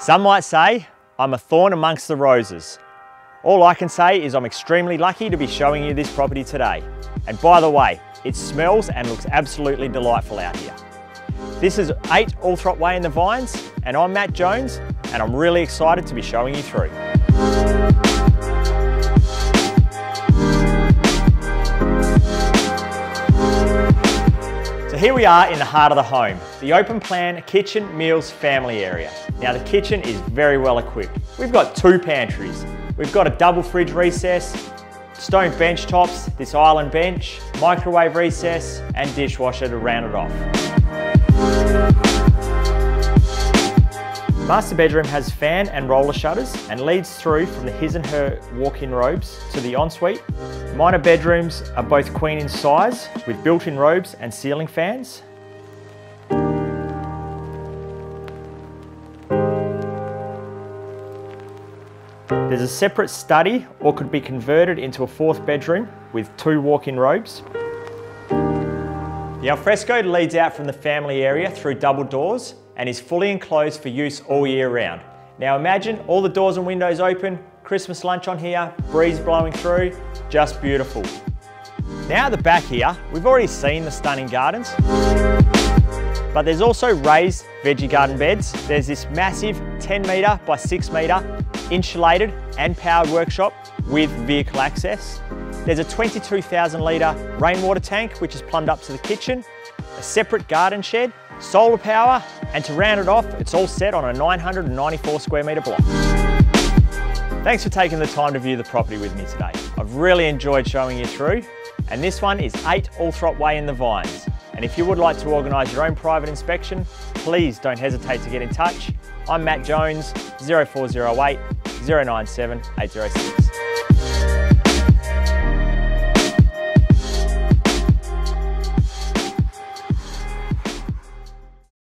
Some might say I'm a thorn amongst the roses. All I can say is I'm extremely lucky to be showing you this property today. And by the way, it smells and looks absolutely delightful out here. This is 8 Althrop Way in the Vines, and I'm Matt Jones, and I'm really excited to be showing you through. Here we are in the heart of the home, the open plan kitchen, meals, family area. Now the kitchen is very well equipped. We've got two pantries. We've got a double fridge recess, stone bench tops, this island bench, microwave recess, and dishwasher to round it off. Master bedroom has fan and roller shutters and leads through from the his and her walk-in robes to the ensuite. Minor bedrooms are both queen in size with built-in robes and ceiling fans. There's a separate study or could be converted into a fourth bedroom with two walk-in robes. The alfresco leads out from the family area through double doors and is fully enclosed for use all year round. Now imagine all the doors and windows open, Christmas lunch on here, breeze blowing through, just beautiful. Now at the back here, we've already seen the stunning gardens, but there's also raised veggie garden beds. There's this massive 10 metre by 6 metre insulated and powered workshop with vehicle access. There's a 22,000 litre rainwater tank which is plumbed up to the kitchen, a separate garden shed, solar power, and to round it off, it's all set on a 994 square metre block. Thanks for taking the time to view the property with me today. I've really enjoyed showing you through, and this one is 8 Althrop Way in the Vines. And if you would like to organise your own private inspection, please don't hesitate to get in touch. I'm Matt Jones, 0408 097 806.